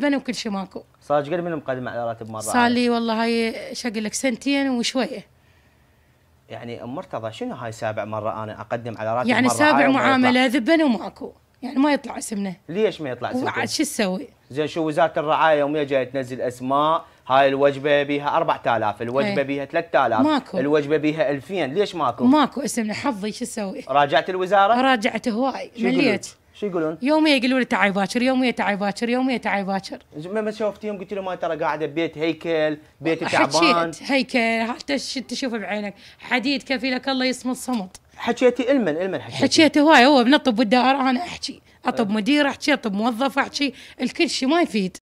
بنا وكل شيء ماكو صار قد من مقدم على راتب مرة صار لي والله هاي شق لك سنتين وشوية يعني ام مرتضى شنو هاي سابع مرة أنا أقدم على راتب يعني مرة سابع؟ معاملة ذبنا وماكو يعني ما يطلع اسمنا ليش ما يطلع وعاد اسمكم؟ شو تسوي؟ زين شو وزارة الرعاية يوميا جاية تنزل أسماء هاي الوجبة بيها 4000 الوجبة إيه. بيها 3000 ماكو. الوجبة بيها 2000 ليش ماكو؟ ماكو اسمنا حظي شو تسوي؟ راجعت الوزارة؟ راجعت هواي شو؟ مليت شو يقولون؟ يوميا يقولوا لي تعي باكر يوميا تعي باكر يوميا تعي باكر. ما ما شوفتيهم قلت لهم هاي ترى قاعدة ببيت هيكل بيت تعبان حكيت هيكل حتى تشوفه بعينك. حديد كفيلك الله يصمت صمت حكيتي إلمن إلمن حكيتي. حكيت هواي هو بنطب بالدائره أنا أحكي. أطب مدير أحكي. أطب موظف أحكي. الكل شيء ما يفيد.